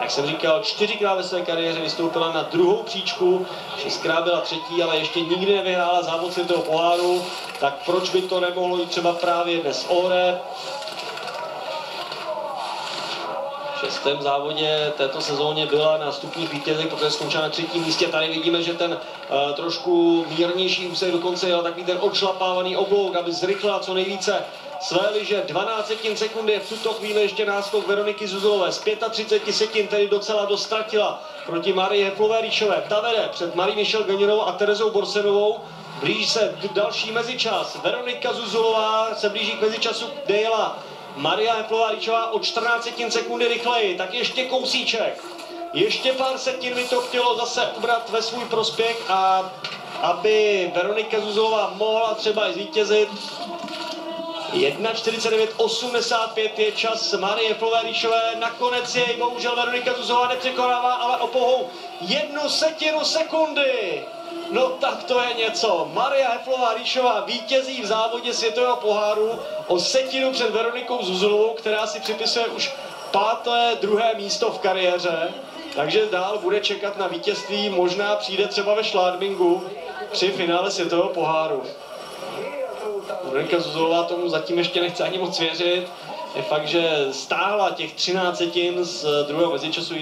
Jak jsem říkal, čtyřikrát ve své kariéře vystoupila na druhou příčku, šestkrát byla třetí, ale ještě nikdy nevyhrála závod světového poháru, tak proč by to nemohlo jít třeba právě dnes Ore? Šestém závodě této sezóně byla na stupních vítězek, protože skončila na třetím místě. Tady vidíme, že ten uh, trošku mírnější úsek dokonce jel takový ten odšlapávaný oblouk, aby zrychlila co nejvíce své liže. 12 sekundy je v tuto chvíli ještě náskok Veroniky Zuzulové. Z 35 sekin tedy docela dostratila proti Marii Heflové-Ríšové. Ta vede před Marí Michel Ganěrovou a Terezou Borsenovou. Blíží se další mezičas. Veronika Zuzulová se blíží k mezičasu, kde jela Maria Heflová-Ríčová o 14 sekundy rychleji. Tak ještě kousíček. Ještě pár setin by to chtělo zase ubrat ve svůj prospěch a aby Veronika Zuzulová mohla třeba i zvítězit, 1.49.85 je čas Marie Floveríšové, nakonec jej bohužel Veronika Zuzová nepřekonává, ale o pohou jednu setinu sekundy. No tak to je něco. Maria Heflová Ríšová vítězí v závodě světového poháru o setinu před Veronikou Zuzulovou, která si připisuje už páté, druhé místo v kariéře. Takže dál bude čekat na vítězství, možná přijde třeba ve Šládmingu při finále světového poháru. Veronika Zuzulová tomu zatím ještě nechce ani moc věřit. Je fakt, že stáhla těch 13 setin z druhého mezičasu,